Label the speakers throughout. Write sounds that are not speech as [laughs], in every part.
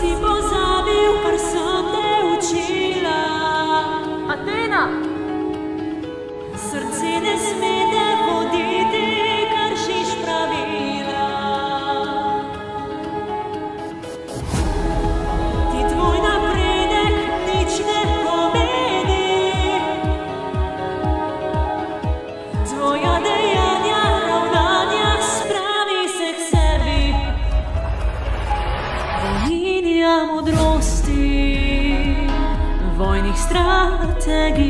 Speaker 1: si vojnih strategij.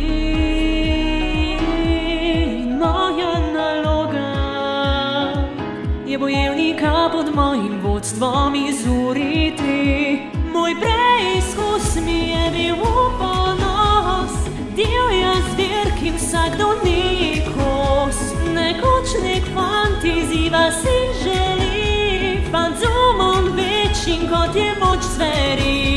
Speaker 1: Moja naloga je bojevnika pod mojim vodstvom izuriti. Moj preizkus mi je bil v ponos, divja zver, ki vsakdo ni kos. Nekoč nek fant izziva si želi, fant z umom večjim kot je moč zveri.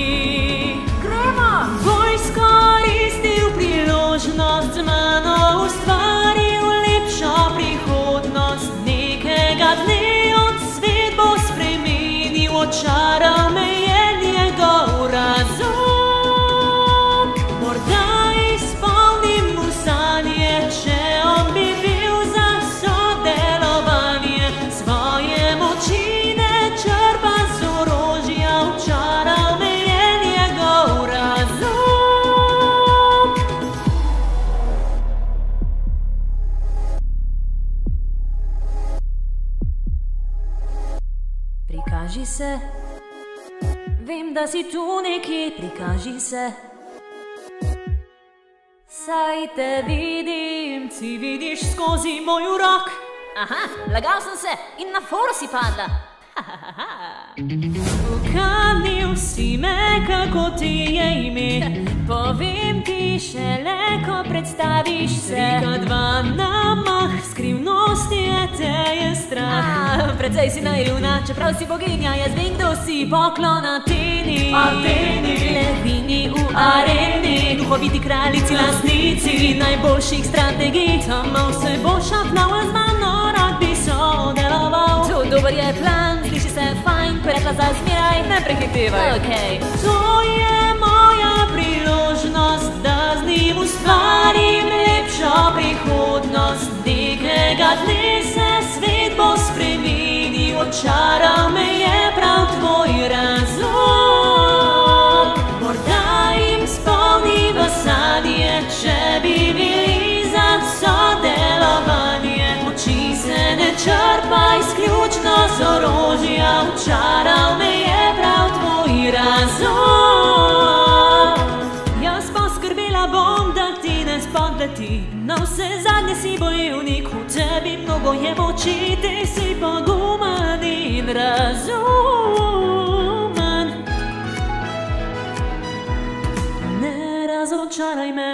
Speaker 1: Prikaži se, vem, da si tu nekje, prikaži se. Saj te vidim, ti vidiš skozi moj urok.
Speaker 2: Aha, lagal sem se in na foro si padla. [laughs]
Speaker 1: Ukanil si me, kako ti je ime. Povem ti šele, ko predstaviš se. Rika dva namah, skrivnost
Speaker 2: precej si naivna, čeprav si boginja, jaz vem, kdo si.
Speaker 1: Poklon Ateni,
Speaker 2: Ateni.
Speaker 1: levini v areni, duhoviti kraljici, lastnici najboljših strategij. Tam vse bo šapnal z mano, rad bi sodeloval.
Speaker 2: To dober je plan, sliši se fajn, prekla za zmeraj, ne prehitevaj. Okay.
Speaker 1: Zadnje si bojevnik, v tebi mnogo je moči, ti si poguman in razumen. Ne razočaraj me.